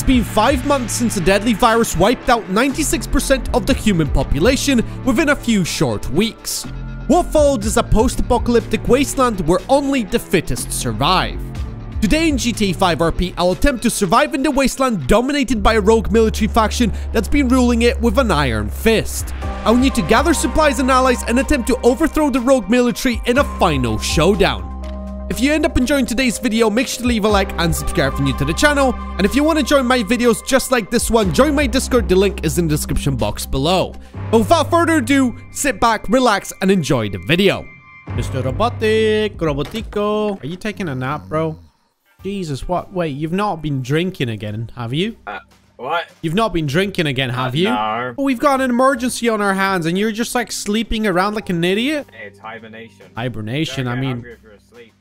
It's been five months since a deadly virus wiped out 96% of the human population within a few short weeks. What followed is a post-apocalyptic wasteland where only the fittest survive. Today in GTA 5 RP, I'll attempt to survive in the wasteland dominated by a rogue military faction that's been ruling it with an iron fist. I'll need to gather supplies and allies and attempt to overthrow the rogue military in a final showdown. If you end up enjoying today's video, make sure to leave a like and subscribe if you're new to the channel. And if you want to join my videos just like this one, join my Discord, the link is in the description box below. But without further ado, sit back, relax, and enjoy the video. Mr. Robotic, Robotico. Are you taking a nap, bro? Jesus, what? Wait, you've not been drinking again, have you? Uh, what? You've not been drinking again, have you? No. Oh, we've got an emergency on our hands and you're just like sleeping around like an idiot? Hey, it's hibernation. Hibernation, Don't I get mean...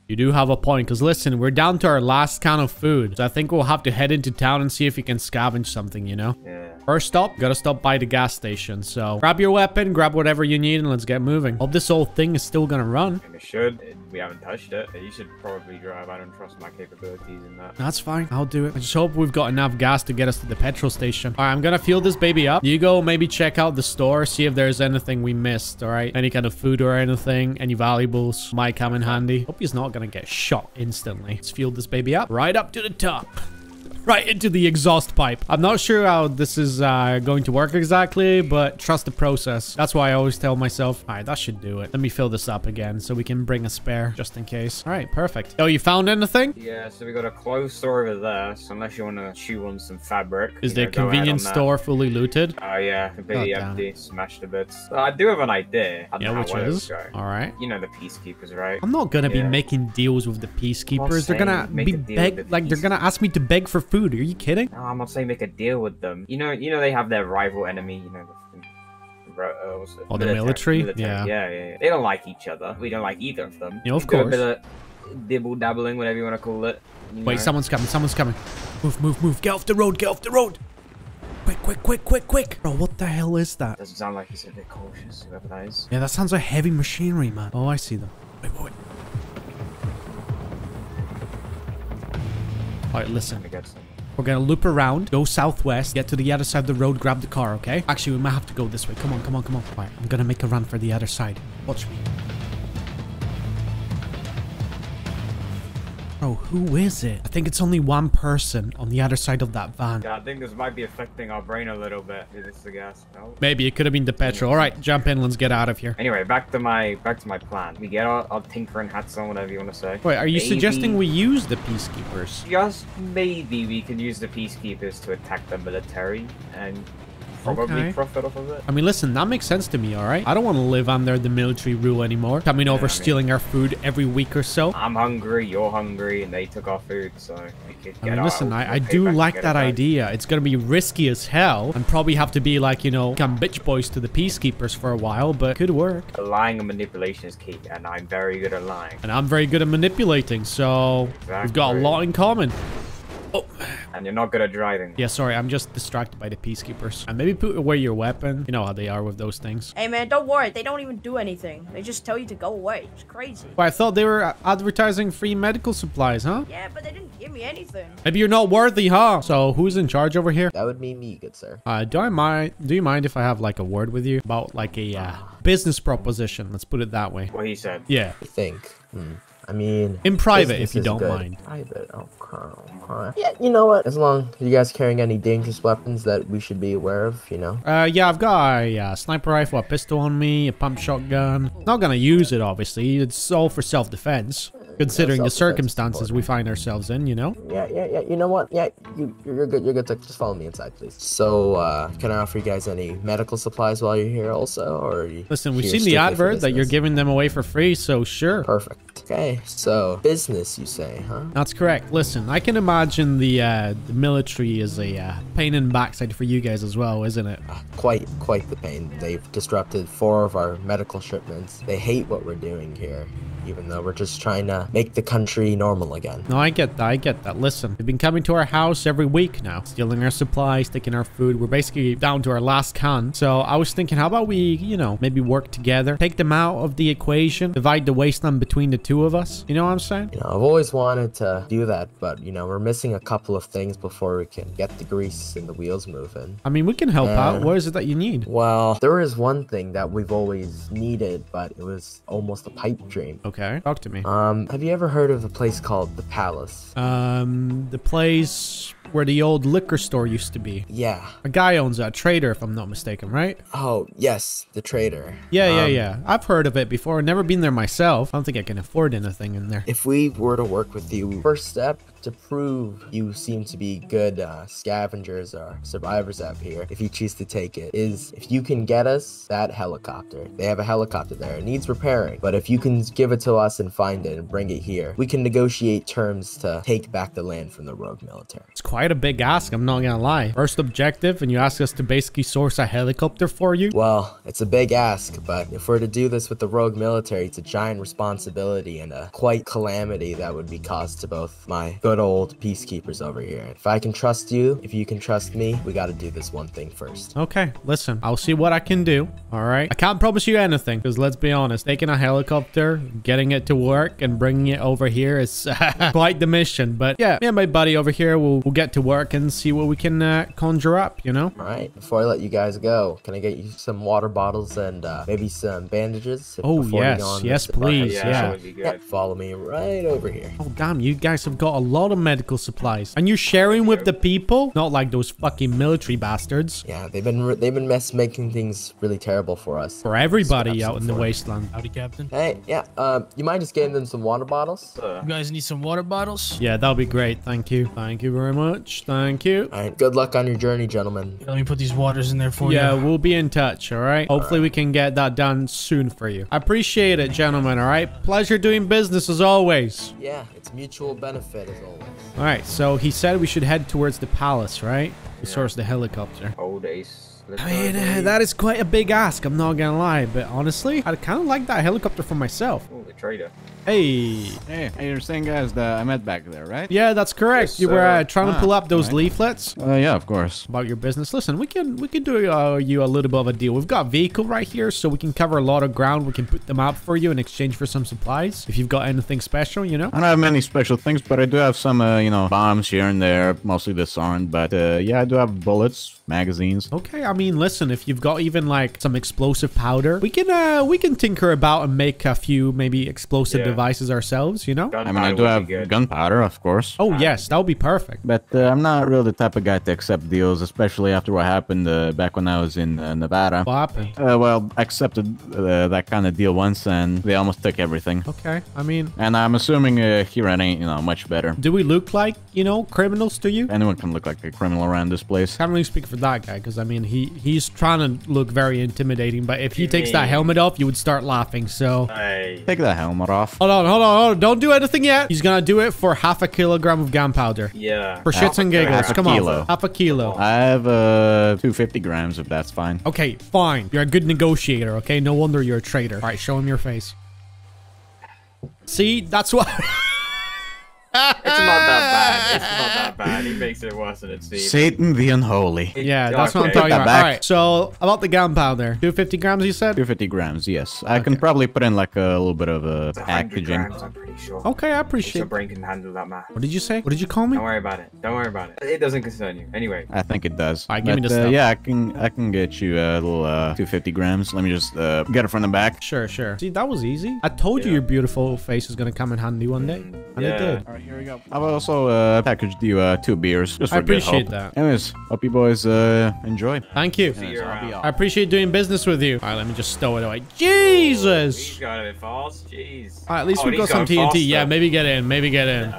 You do have a point, because listen, we're down to our last can of food. So I think we'll have to head into town and see if we can scavenge something, you know? Yeah. First stop, gotta stop by the gas station. So grab your weapon, grab whatever you need, and let's get moving. Hope this whole thing is still gonna run. And it should. It- we haven't touched it. You should probably drive. I don't trust my capabilities in that. That's fine. I'll do it. I just hope we've got enough gas to get us to the petrol station. All right, I'm gonna fuel this baby up. You go maybe check out the store, see if there's anything we missed, all right? Any kind of food or anything, any valuables might come in handy. Hope he's not gonna get shot instantly. Let's fuel this baby up right up to the top. Right into the exhaust pipe. I'm not sure how this is uh, going to work exactly, but trust the process. That's why I always tell myself, all right, that should do it. Let me fill this up again so we can bring a spare just in case. All right, perfect. Oh, you found anything? Yeah, so we got a closed store over there. So unless you want to chew on some fabric. Is the know, convenience on that. store fully looted? Oh yeah, completely God damn empty, smashed to bits. Uh, I do have an idea. Yeah, which is? All right. You know the peacekeepers, right? I'm not gonna be making deals with the peacekeepers. They're gonna be beg the like they're gonna ask me to beg for food. Are you kidding? No, I'm not saying make a deal with them. You know, you know they have their rival enemy. You know, the, the, uh. Oh, the military? Yeah. yeah. yeah, yeah. They don't like each other. We don't like either of them. Yeah, of Do a course. bit of dibble dabbling, whatever you want to call it. Wait, know. someone's coming. Someone's coming. Move, move, move. Get off the road. Get off the road. Quick, quick, quick, quick, quick. Bro, what the hell is that? Doesn't sound like he's a bit cautious, whoever that is. Yeah, that sounds like heavy machinery, man. Oh, I see them. Wait, wait, wait. All right, listen. We're gonna loop around, go southwest, get to the other side of the road, grab the car, okay? Actually, we might have to go this way. Come on, come on, come on. All right, I'm gonna make a run for the other side. Watch me. Bro, who is it? I think it's only one person on the other side of that van. Yeah, I think this might be affecting our brain a little bit. Is this the gas? No. Maybe it could have been the petrol. All right, jump in. Let's get out of here. Anyway, back to my back to my plan. We get our, our tinkering hats on, whatever you want to say. Wait, are you Maybe- suggesting we use the peacekeepers? Just maybe we can use the peacekeepers to attack the military and probably Okay. profit off of it. I mean, listen, that makes sense to me, all right? I don't want to live under the military rule anymore. Coming over, I mean- stealing our food every week or so. I'm hungry, you're hungry, and they took our food, so we could I get mean, listen, I, I do like get it that idea. It's gonna be risky as hell, and probably have to be like, you know, become bitch boys to the peacekeepers for a while, but could work. Lying and manipulation is key, and I'm very good at lying. And I'm very good at manipulating, so we've got a lot in common. Oh, And you're not good at driving. yeah, sorry, I'm just distracted by the peacekeepers. And maybe put away your weapon. You know how they are with those things. Hey man, don't worry. They don't even do anything. They just tell you to go away. It's crazy. Well, I thought they were advertising free medical supplies, huh? Yeah, but they didn't give me anything. Maybe you're not worthy, huh? So who's in charge over here? That would be me, good sir. Uh, do I mind? Do you mind if I have like a word with you about like a uh, business proposition? Let's put it that way. What he said. Yeah, I think. Hmm. I mean, in private, if you don't good. mind. Private, okay, okay. Yeah, you know what? As long as you guys carrying any dangerous weapons that we should be aware of, you know. Uh, yeah, I've got a uh, sniper rifle, a pistol on me, a pump shotgun. Not gonna use it, obviously. It's all for self-defense, considering the self-defense is circumstances we find ourselves in. You know. Yeah, yeah, yeah. You know what? Yeah, you, you're good. You're good to just follow me inside, please. So, uh, can I offer you guys any medical supplies while you're here, also, or? Are you Listen, we've seen the strictly advert that you're giving them away for free, so sure. Perfect. Okay, so business, you say, huh? That's correct. Listen, I can imagine the uh, the military is a uh, pain in the backside for you guys as well, isn't it? Uh, quite, quite the pain. They've disrupted four of our medical shipments. They hate what we're doing here. Even though we're just trying to make the country normal again. No, I get that. I get that. Listen, they've been coming to our house every week now, stealing our supplies, taking our food. We're basically down to our last can. So I was thinking, how about we, you know, maybe work together, take them out of the equation, divide the wasteland between the two of us. You know what I'm saying? You know, I've always wanted to do that, but you know, we're missing a couple of things before we can get the grease and the wheels moving. I mean, we can help out. Uh, What is it that you need? Well, there is one thing that we've always needed, but it was almost a pipe dream. Okay, talk to me. Um, have you ever heard of a place called the Palace? Um, the place where the old liquor store used to be. Yeah. A guy owns a trader, if I'm not mistaken, right? Oh, yes, the trader. Yeah, yeah, Um, yeah. I've heard of it before. Never been there myself. I don't think I can afford anything in there. If we were to work with you, first step to prove you seem to be good uh, scavengers or survivors up here, if you choose to take it, is if you can get us that helicopter. They have a helicopter there. It needs repairing, but if you can give it to us and find it and bring it here, we can negotiate terms to take back the land from the rogue military. It's quite a big ask, I'm not gonna lie. First objective, and you ask us to basically source a helicopter for you? Well, it's a big ask, but if we're to do this with the rogue military, it's a giant responsibility and a quite calamity that would be caused to both my good old peacekeepers over here. If I can trust you, if you can trust me, we gotta do this one thing first. Okay, listen, I'll see what I can do, alright? I can't promise you anything, because let's be honest, taking a helicopter, getting it to work, and bringing it over here is quite the mission. But yeah, me and my buddy over here will we'll get to work and see what we can uh, conjure up, you know? Alright, before I let you guys go, can I get you some water bottles and uh, maybe some bandages? Oh, yes, yes, please, yeah, yeah. that would Yeah, follow me right over here. Oh, damn, you guys have got a lot of medical supplies. And you're sharing with the people? Not like those fucking military bastards. Yeah, they've been re- they've been mess making things really terrible for us. For everybody out in the fun. wasteland. Howdy, Captain. Hey, yeah, um, you mind just getting them some water bottles? Uh, You guys need some water bottles? Yeah, that'll be great. Thank you. Thank you very much. Thank you. Alright, good luck on your journey, gentlemen. Let me put these waters in there for Yeah, you. Yeah, we'll be in touch, all right? Hopefully we can get that done soon for you. I appreciate it, gentlemen, all right? Pleasure doing business as always. Yeah, it's mutual benefit as always. All right, so he said we should head towards the palace, right? To source the helicopter. ace. I mean, uh, that is quite a big ask, I'm not gonna lie, but honestly, I'd kind of like that helicopter for myself. Oh, the trader. Hey, Hey, hey, you're saying guys that I met back there, right? yeah, that's correct. Yes, you were uh, trying to Ah, pull up those alright. leaflets Uh, yeah, of course. about your business. Listen, we can we can do uh, you a little bit of a deal. We've got a vehicle right here, so we can cover a lot of ground. We can put them out for you in exchange for some supplies. If you've got anything special, you know. I don't have many special things, but I do have some, uh, you know, bombs here and there, mostly disarmed. But uh, yeah, I do have bullets, magazines. Okay, I mean, listen, if you've got even like some explosive powder, we can uh we can tinker about and make a few maybe explosive Yeah. devices ourselves, you know? I mean, I do have gunpowder, of course. Oh yes, that would be perfect. But uh, I'm not really the type of guy to accept deals, especially after what happened uh, back when I was in uh, Nevada. What happened? Uh, well, I accepted uh, that kind of deal once, and they almost took everything. Okay, I mean, And I'm assuming uh, here it ain't, you know, much better. do we look like, you know, criminals to you? Anyone can look like a criminal around this place. Can't really speak for that guy because I mean he he's trying to look very intimidating, but if he You takes that helmet off, you would start laughing. So Hey. Take that helmet off. hold on, hold on, hold on, don't do anything yet. He's gonna do it for half a kilogram of gunpowder. Yeah. For shits and giggles, half a come kilo. on, half a kilo. I have uh 250 grams, if that's fine. Okay, fine. You're a good negotiator, okay? No wonder you're a traitor. All right, show him your face. See, that's what. It's not that bad. It's not that bad. He makes it worse than it seems. Satan the unholy. yeah, that's what I'm talking about. back. All right, so about the gunpowder, 250 grams, you said? 250 grams, yes. I can probably put in like a little bit of a It's packaging. grams, I'm pretty sure. Okay, I Your brain can handle that math. What did you say? What did you call me? Don't worry about it. Don't worry about it. It doesn't concern you. Anyway. I think it does. Alright, give me But, the uh, stuff. Yeah, I can I can get you a little uh, 250 grams. Let me just uh, get it from the back. Sure, sure. See, that was easy. I told you your beautiful face is gonna come in handy one day, Mm, and it did. All right, here we go. I've also uh, packaged you uh, two beers. Just I for good appreciate hope. that. Anyways, hope you boys uh, enjoy. Thank you. See you I'll be off. I appreciate doing business with you. All right, let me just stow it away. He's Jesus. got it fast. Jeez. All right, at least Oh, we've got he's some going TNT. Yeah, maybe get in. Maybe get in.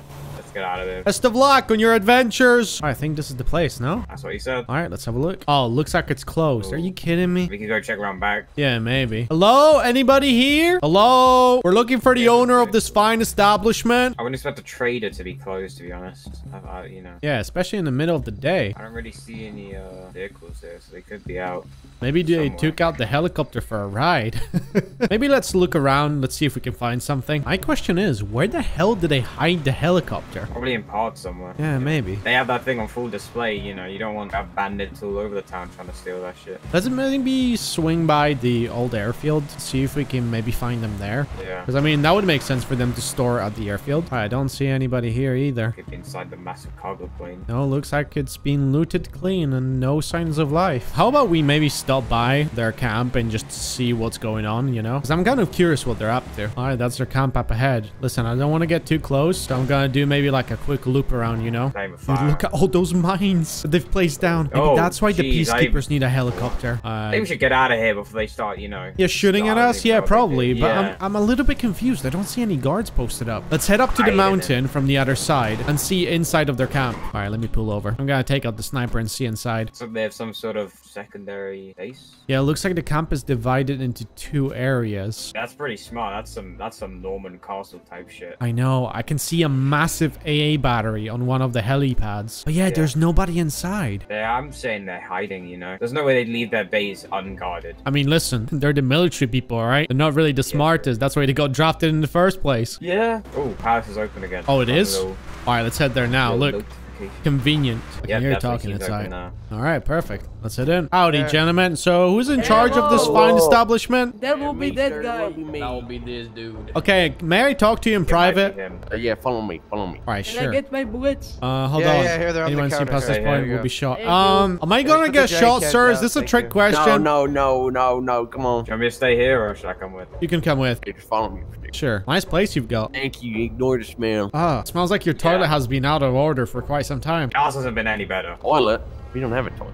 Let's get out of there. Best of luck on your adventures. I think this is the place, no? That's what he said. All right, let's have a look. Oh, looks like it's closed. Are you kidding me? We can go check around back. Yeah, maybe. Hello? Anybody here? Hello? We're looking for the owner of this fine establishment. I wouldn't expect the trader to be closed, to be honest. I, I, you know, Yeah, especially in the middle of the day. I don't really see any uh, vehicles there, so they could be out. Maybe they Somewhere. took out the helicopter for a ride. Maybe let's look around. Let's see if we can find something. My question is, where the hell did they hide the helicopter? Probably in parts somewhere. Yeah, maybe. They have that thing on full display, you know, you don't want bandits all over the town trying to steal that shit. Let's maybe swing by the old airfield, see if we can maybe find them there. Yeah. Because, I mean, that would make sense for them to store at the airfield. I don't see anybody here either. Could be inside the massive cargo plane. No, looks like it's been looted clean and no signs of life. How about we maybe stop by their camp and just see what's going on, you know? Because I'm kind of curious what they're up to. All right, that's their camp up ahead. Listen, I don't want to get too close, so I'm going to do maybe like a quick loop around, you know? Dude, look at all those mines that they've placed down. Maybe Oh, that's why the jeez, I- peacekeepers need a helicopter. Uh, I think we should get out of here before they start, you know. yeah, shooting at us? Yeah, probably. But Yeah. I'm, I'm a little bit confused. I don't see any guards posted up. Let's head up to the Hiding it. mountain from the other side and see inside of their camp. All right, let me pull over. I'm gonna take out the sniper and see inside. So they have some sort of secondary base. Yeah, it looks like the camp is divided into two areas. That's pretty smart. That's some that's some Norman castle type shit. I know. I can see a massive AA battery on one of the helipads. But yeah, Yeah. there's nobody inside. Yeah, I'm saying they're hiding, you know. There's no way they'd leave their base unguarded. I mean, listen, they're the military people, all right? They're not really the smartest. That's why they got drafted in the first place. Yeah. Oh, palace is open again. Oh, it is? All right, let's head there now. Look, notification. convenient. I can Yep, hear you definitely talking seems open inside. All right, perfect. Let's head in. Howdy, gentlemen. So, who's in charge of this Hello. fine establishment? That will be that guy. That will be this dude. Okay, may I talk to you in It private? Uh, yeah, follow me, follow me. All right, Can I get my bullets? Uh, hold Yeah, on. yeah, here they're on the Anyone see past this point there you will be shot. Um, am I gonna get shot, sir? Is this a trick question? No, no, no, no, no. Come on. Do you want me to stay here or should I come with? You can come with. Hey, just follow me. Sure. Nice place you've got. Thank you. Ignore the smell. Ah, smells like your toilet has been out of order for quite some time. Ours hasn't been any better. Toilet. We don't have a toilet.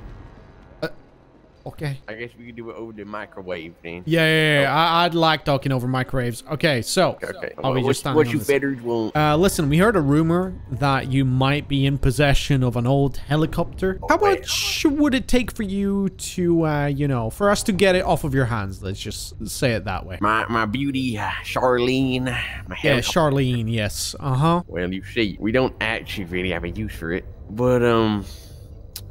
Okay. I guess we could do it over the microwave then. Yeah, yeah, yeah. I, I'd like talking over microwaves. Okay, so. Okay. I'll be just standing what you betters want? Uh, listen, we heard a rumor that you might be in possession of an old helicopter. How wait. much would it take for you to, uh, you know, for us to get it off of your hands? Let's just say it that way. My my beauty, uh, Charlene. My Yeah. Charlene, yes. Uh-huh. Well, you see, we don't actually really have a use for it, but um,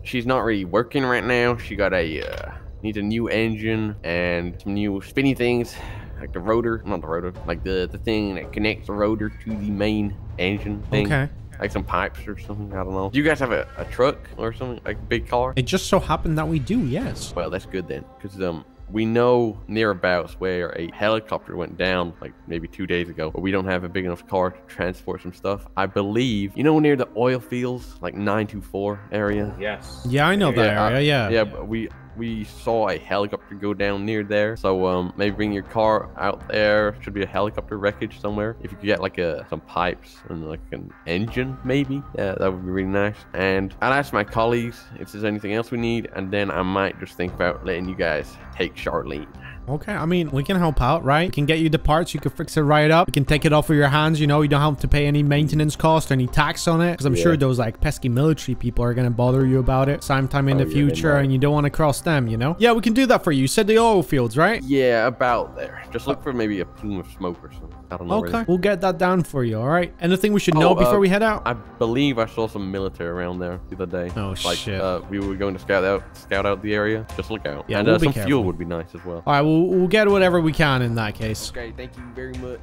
she's not really working right now. She got a uh, needs a new engine and some new spinny things, like the rotor, not the rotor, like the the thing that connects the rotor to the main engine thing. Okay. Like some pipes or something. I don't know. Do you guys have a, a truck or something like a big car? It just so happened that we do, yes. Well, that's good then, because um, we know nearabouts where a helicopter went down, like maybe two days ago, but we don't have a big enough car to transport some stuff. I believe, you know, near the oil fields, like 924 area. Yes. Yeah, I know that Yeah, uh, area, yeah. Yeah, but we we saw a helicopter go down near there. So um, maybe bring your car out there. Should be a helicopter wreckage somewhere. If you could get like a some pipes and like an engine, maybe yeah, that would be really nice. And I'll ask my colleagues if there's anything else we need, and then I might just think about letting you guys take Charlene. Okay, I mean, we can help out, right? We can get you the parts, you can fix it right up. We can take it off of your hands, you know, you don't have to pay any maintenance cost or any tax on it. Because I'm Yeah. sure those, like, pesky military people are going to bother you about it sometime in Oh, the future and you don't want to cross them, you know? Yeah, we can do that for you. You said the oil fields, right? Yeah, about there. Just look for maybe a plume of smoke or something. I don't know. Okay, we'll get that down for you, all right? Anything we should know Oh, uh, before we head out? I believe I saw some military around there the other day. Oh, like, shit. Uh, we were going to scout out, scout out the area. Just look out. Yeah, and we'll uh, some careful. fuel would be nice as well. All right, we'll, we'll get whatever we can in that case. Okay, thank you very much.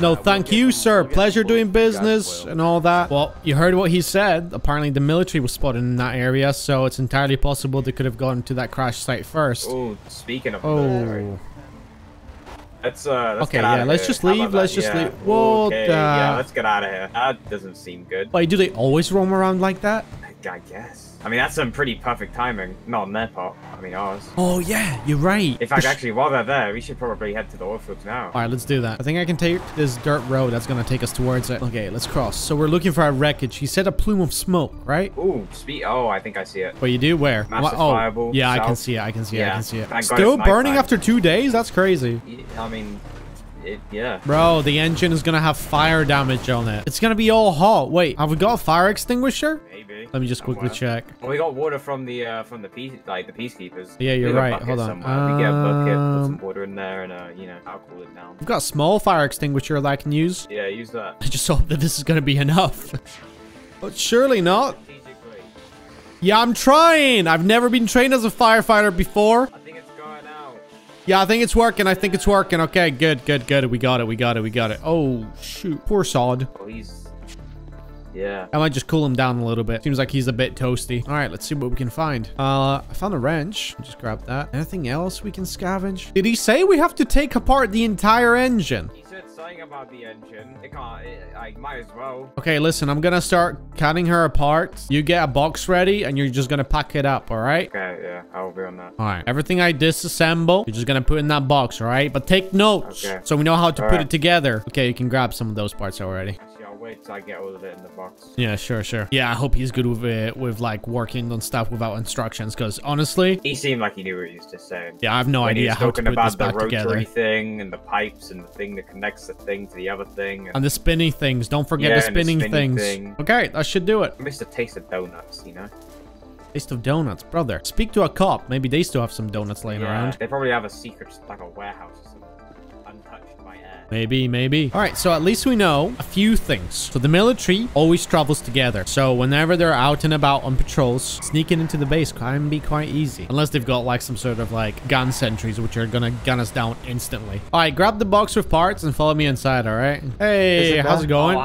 No, Uh, we'll thank you, some- sir. we'll Pleasure doing bullets for you guys as business well. and all that. Well, you heard what he said. Apparently, the military was spotted in that area, so it's entirely possible they could have gone to that crash site first. Oh, speaking of military, Oh, let's uh, let's Okay, get out yeah, of let's here. just leave, let's that? just Yeah. leave. What Okay, the- yeah, let's get out of here. That doesn't seem good. wait, do they always roam around like that? I guess. I mean, that's some pretty perfect timing. Not on their part. I mean, ours. Oh yeah, you're right. In fact, actually, while they're there, we should probably head to the oil fields now. All right, let's do that. I think I can take this dirt road that's gonna take us towards it. Okay, let's cross. So we're looking for a wreckage. He said a plume of smoke, right? Ooh, speed. Oh, I think I see it. But you do where? Massive oh, fireball, yeah, I can see it. I can see it. I can see it. thank Still burning after two days? That's crazy. I mean, it, yeah. Bro, the engine is gonna have fire damage on it. It's gonna be all hot. Wait, have we got a fire extinguisher? Maybe. Let me just quickly somewhere. check. Well, we got water from the uh, from the peace like the peacekeepers. Yeah, you're right. Hold on. Somewhere. we get a bucket, put some Um, water in there, and uh, you know, I'll cool it down. We've got a small fire extinguisher that I can use. Yeah, use that. I just hope that this is gonna be enough. but surely not. Yeah, I'm trying. I've never been trained as a firefighter before. Yeah, I think it's working. I think it's working. Okay, good, good, good. We got it. We got it. We got it. Oh, shoot. Poor Sod. Oh, he's. Yeah. I might just cool him down a little bit. Seems like he's a bit toasty. All right, let's see what we can find. Uh, I found a wrench. Just grab that. Anything else we can scavenge? Did he say we have to take apart the entire engine? Something about the engine. It can't. It, I might as well. Okay, listen, I'm gonna start cutting her apart. You get a box ready and you're just gonna pack it up, all right? Okay, yeah, I'll be on that. All right. Everything I disassemble, you're just gonna put in that box, all right? But take notes Okay. so we know how to All put right. it together. Okay, you can grab some of those parts already. Wait till I get all of it in the box. Yeah, sure, sure. Yeah, I hope he's good with it, with like working on stuff without instructions. Because honestly, He seemed like he knew what he was just saying. yeah, I have no when idea how to talking put this about the back rotary together. thing and the pipes and the thing that connects the thing to the other thing. And And the spinny things. Don't forget Yeah, the and the spinning things. thing. Okay, that should do it. I missed a taste of donuts, you know? Taste of donuts, brother. Speak to a cop. Maybe they still have some donuts laying around. They probably have a secret, like a warehouse or something, untouched by air. Maybe, maybe. All right, so at least we know a few things. So the military always travels together. So whenever they're out and about on patrols, sneaking into the base can be quite easy. Unless they've got like some sort of like gun sentries, which are gonna gun us down instantly. All right, grab the box with parts and follow me inside, all right? Hey, it how's done? it going?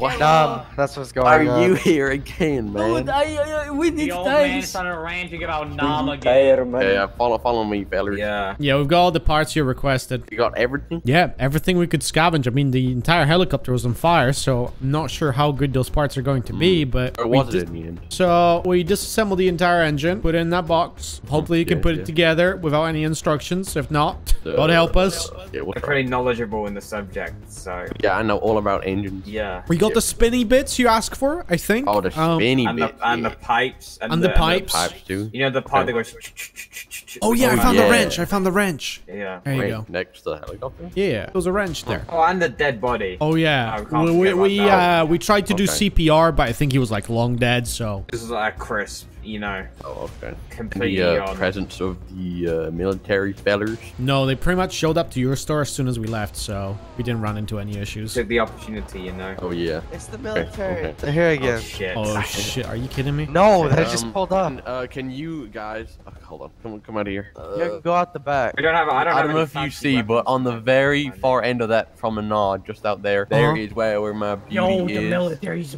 What Um, that's what's going are on. Are you here again, man? we need The old man started ranting about Nam again. Yeah, yeah, follow, follow me, fellas. Yeah. Yeah, we've got all the parts you requested. You got everything? Yeah, everything we could scavenge. I mean, the entire helicopter was on fire, so I'm not sure how good those parts are going to be, but... Or was it in the end? So we disassemble the entire engine, put it in that box. Hopefully you can Yeah, put yeah. it together without any instructions. If not, Uh, God help us. Yeah, what's They're pretty knowledgeable in the subject, so yeah, I know all about engines. yeah. We got the spinny bits you asked for, I think. Oh, the Um, spinny And the, and yeah. the pipes. And, And the the, pipes. pipes too. You know the part Okay. that goes. Oh yeah, I found yeah. the wrench. I found the wrench. Yeah. There you go. next to the helicopter. Yeah, there was a wrench there. Oh, and the dead body. Oh yeah, we we, we, uh, we tried to do CPR, but I think he was like long dead. So This is like crisp, you know, Oh, okay. completely The uh, on. presence of the uh, military fellers. no, they pretty much showed up to your store as soon as we left, so we didn't run into any issues. Took the opportunity, you know. Oh yeah. It's the military. okay. They're here Oh again. shit. Oh shit, are you kidding me? no, they just Um, pulled up. Can, uh, can you guys? Oh, hold on. Come, on, come out of here. you can go out the back. We don't have. I don't, I have don't know if you fancy see, but on the very far end of that promenade, just out there, there is Uh-huh. where, where my beauty Yo, is. the military's.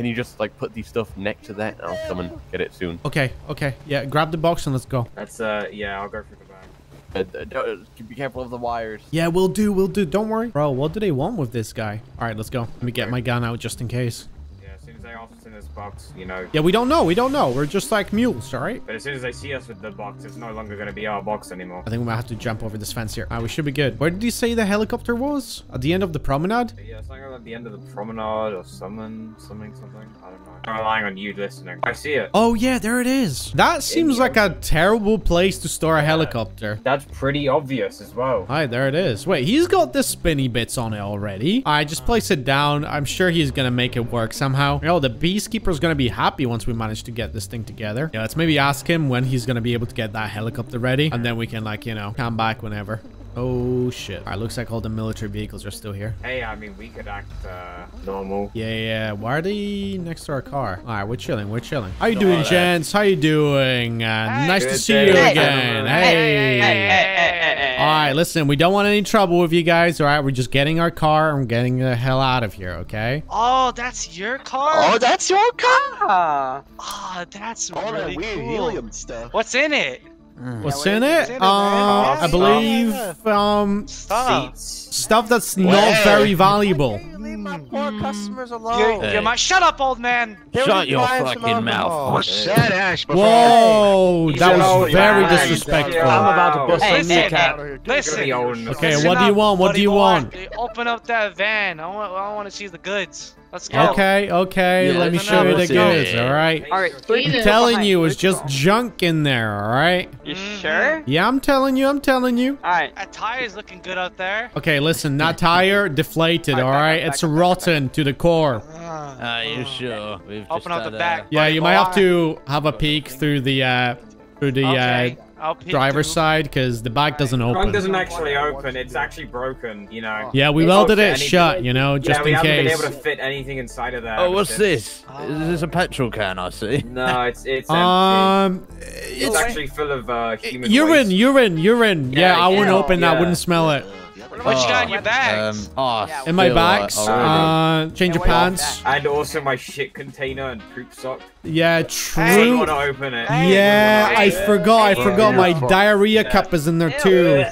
Can, can you just like put these stuff next to that? I'll come and get it soon. Okay, okay, yeah, grab the box and let's go. That's uh, yeah. I'll go for the bag. Uh, uh, be careful of the wires. Yeah, we'll do, we'll do. Don't worry. Bro, what do they want with this guy? All right, let's go. Let me get my gun out just in case. Yeah, as soon as they ask what's in this box, you know. Yeah, we don't know. We don't know. We're just like mules, all right? But as soon as they see us with the box, it's no longer gonna be our box anymore. I think we might have to jump over this fence here. Ah, we should be good. Where did you say the helicopter was? At the end of the promenade? Yeah, something at the end of the promenade or something, something, something. I don't know. I'm relying on you listening. I see it. Oh, yeah, there it is. That seems like a terrible place to store a helicopter. That's pretty obvious as well. Hi, there it is. Wait, he's got the spinny bits on it already. All right, just place it down. I'm sure he's gonna make it work somehow. Oh, the Peacekeeper's gonna be happy once we manage to get this thing together. Yeah, let's maybe ask him when he's gonna be able to get that helicopter ready. And then we can, like, you know, come back whenever. Oh, shit. All right, looks like all the military vehicles are still here. Hey, I mean, we could act uh, normal. Yeah, yeah. Why are they next to our car? All right, we're chilling. We're chilling. How you doing, gents? How you doing? Uh, nice to see day, you gentlemen. again. Hey. hey. All right, listen. We don't want any trouble with you guys. All right, we're just getting our car and getting the hell out of here. Okay? Oh, that's your car? Oh, that's your car. Oh, that's All that really weird cool. helium stuff. What's in it? What's in what's it? in it. Uh, I believe um stuff that's not Hey. very valuable. Hey, leave my poor customers alone. You're, you're my shut up, old man. They Shut your fucking mouth. alcohol. Shut Ash. Whoa, He's that was very man. disrespectful. I'm about to bust Hey, his listen, kneecap. listen. Gonna be old. Okay, Listen what do you want? What do you want? Open up that van. I want, I want to see the goods. Let's go. Okay, okay, Yeah, let me show you the let's go. goods, all right? All right, I'm telling you, it's just junk in there, all right? You sure? Yeah, I'm telling you, I'm telling you. All right. That tire's looking good out there. Okay, listen, that tire deflated, Alright, all back back It's back up, rotten to the core. Are you sure? We've Open up the had, back. Yeah, you might have to have a peek through the uh through the Okay, uh I'll peek driver's through. side because the back doesn't Trunk open. doesn't actually open. It's actually broken. You know. Yeah, we It welded won't it fit shut, you know, just yeah, we in haven't case. been able to fit anything inside of that. Oh, what's since. this? Is this a petrol can I see? No, it's it's empty. Um, it's actually full of uh, human urine, waste. urine, urine. Yeah, Yeah, I wouldn't yeah. open that. Yeah. Wouldn't smell it. What you got in your bags? Um, oh, In my still, bags, uh, uh, change of Yeah, what pants. And also my shit container and poop sock. Yeah, So you true. want to open it? Yeah, I Hey, forgot. I hey, forgot my you're fucked. diarrhea cup is in there too.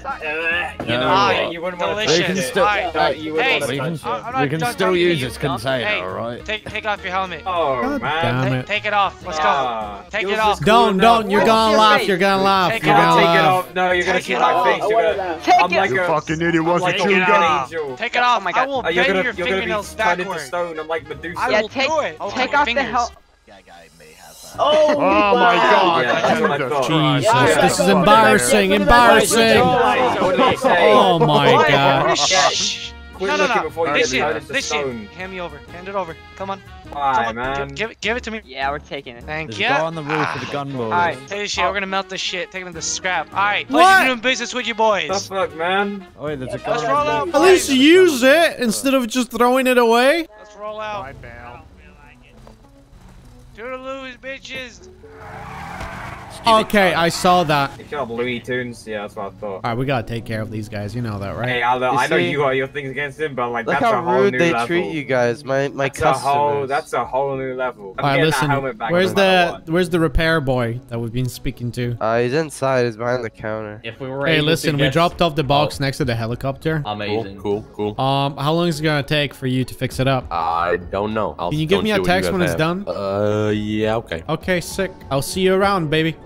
You know, Ah, you wouldn't want to delicious. touch We it. still- Alright, No, you hey, want We to can, touch I'm not- we can don't- still use this container, Hey, alright? take take off your helmet. Oh God man. damn it. take it off. Let's go. Ah, Take yours it off. cool Don't, enough. don't. You're gonna laugh. You're gonna laugh. Take You're gonna off. Take it laugh. off. No, you're gonna Take see my face. You're gonna. Take I'm like a fucking idiot, what's like it a chewing guardian angel. Take it off. my I God. will Oh, you're bend gonna your you're gonna be fingernails turned into stone. I'm like Medusa. I Yeah, will take- do it. Take off the fingers. hel- Oh, oh my god. Yeah, that's what I thought. Jesus, Yeah. this is embarrassing. Embarrassing. Oh my god. Shh. No, no, no. before you get Listen, listen. Hand me over. Hand it over. Come on. Why, Come on. man? Give, give it. Give it to me. Yeah, we're taking it. Thank There's you. a guy on the roof with a gun All right. Take this shit. We're gonna melt this shit. Take it to the scrap. All right. What? Pleasure doing business with you What the fuck, man? Oh, wait, there's a guy Let's roll out. At least use it instead of just throwing it away. Let's roll out. Toodaloo, bitches. Okay, I saw that. Good job, Looney Tunes. Yeah, that's what I thought. All right, we gotta take care of these guys. You know that, right? Hey, I, know- You I know see- you got your things against him, but like Look that's how a whole rude new they level. treat you guys, my my that's a whole. That's a whole new level. I'm All right, getting that listen. back Where's the what. Where's the repair boy that we've been speaking to? Uh, he's inside. He's behind the counter. If we were Hey, listen, we get- dropped off the box next to the helicopter. Amazing. Cool, cool, cool. Um, how long is it gonna take for you to fix it up? I don't know. I'll Can you give me a see what you text when it's done? Uh, yeah, okay. Okay, sick. I'll see you around, baby.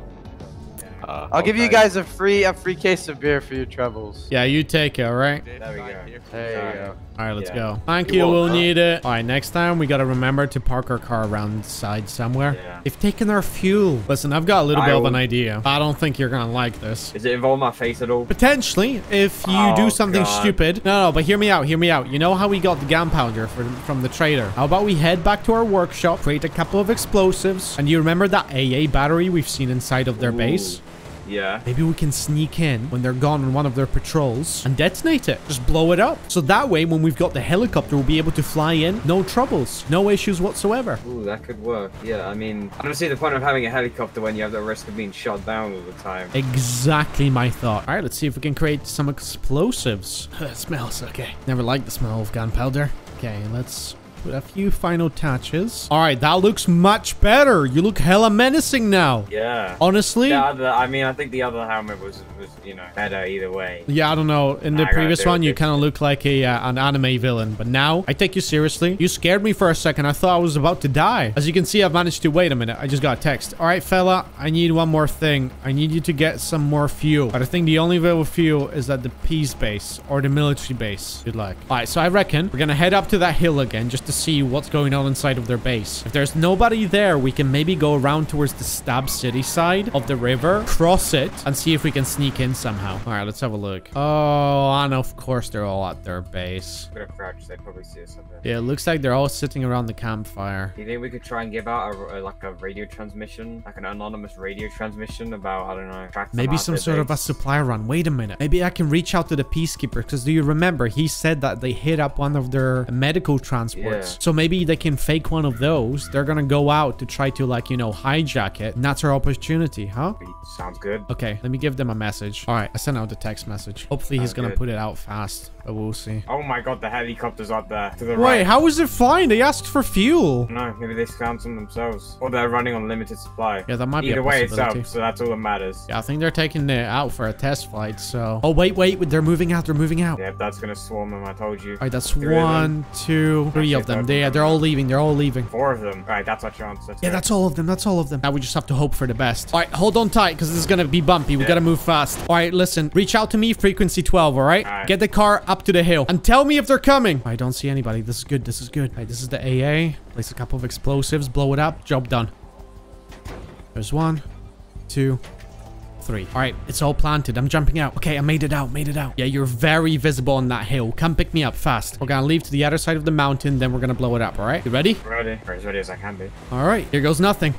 I'll give you guys a free a free case of beer for your troubles. Yeah, you take it, all right? There we go. There you go. All right, let's Yeah. go. Thank You're you, we'll welcome. need it. All right, next time we gotta remember to park our car around the side somewhere. Yeah. They've taken our fuel. Listen, I've got a little I bit of an idea. I don't think you're gonna like this. Is it involve my face at all? Potentially, if you Oh, do something God. stupid. No, no, but hear me out, hear me out. You know how we got the gunpowder from, from the trader? How about we head back to our workshop, create a couple of explosives, and you remember that AA battery we've seen inside of their Ooh. base? Yeah. Maybe we can sneak in when they're gone on one of their patrols and detonate it. Just blow it up. So that way, when we've got the helicopter, we'll be able to fly in. No troubles. No issues whatsoever. Ooh, that could work. Yeah, I mean, I don't see the point of having a helicopter when you have the risk of being shot down all the time. Exactly my thought. All right, let's see if we can create some explosives. it smells okay. Never liked the smell of gunpowder. Okay, let's put a few final touches. All right, that looks much better. You look hella menacing now. Yeah. Honestly, The other, I mean, I think the other helmet was, was you know, better either way. Yeah, I don't know. In the I previous one, you kind of look like a uh, an anime villain, but now I take you seriously. You scared me for a second. I thought I was about to die. As you can see, I've managed to wait a minute. I just got a text. All right, fella, I need one more thing. I need you to get some more fuel. But I think the only available fuel is at the peace base or the military base. You'd like. All right, so I reckon we're gonna head up to that hill again just to see what's going on inside of their base. If there's nobody there, we can maybe go around towards the Stab City side of the river, cross it, and see if we can sneak in somehow. All right, let's have a look. Oh, and of course they're all at their base. I'm gonna crouch, they probably see us. Yeah, it looks like they're all sitting around the campfire. Do you think we could try and give out a, a- like a radio transmission, like an anonymous radio transmission about I don't know, Maybe some sort of a supply run. Wait a minute. Maybe I can reach out to the peacekeeper because do you remember he said that they hit up one of their medical transports. Yeah. So maybe they can fake one of those. They're gonna go out to try to like, you know, hijack it. And that's our opportunity, huh? Sounds good. Okay, let me give them a message. All right, I sent out the text message. Hopefully he's gonna good. put it out fast, but we'll see. Oh my god, the helicopter's out there to the Wait, right. how is it flying? They asked for fuel. No, maybe they found some themselves, or they're running on limited supply. Yeah, that might be a Either way, it's up, so that's all that matters. Yeah, I think they're taking it out for a test flight, so... Oh, wait, wait, they're moving out, they're moving out. Yeah, that's gonna swarm them. I told you. All right, that's them. one, two, three of If them. They, uh, they're all leaving. They're all leaving. Four of them. Right, that's what you want. That's Yeah, good. that's all of them. That's all of them. Now we just have to hope for the best. All right, hold on tight because this is going to be bumpy. We got to move fast. All right, listen. Reach out to me, frequency 12, all right? All right. Get the car up to the hill and tell me if they're coming. I don't see anybody. This is good. This is good. All right, this is the AA. Place a couple of explosives. Blow it up. Job done. There's one, two, three. All right, it's all planted. I'm jumping out. Okay, I made it out, made it out. Yeah, you're very visible on that hill. Come pick me up fast. We're gonna leave to the other side of the mountain, then we're gonna blow it up, all right? You ready? Ready. Or as ready as I can be. All right, here goes nothing.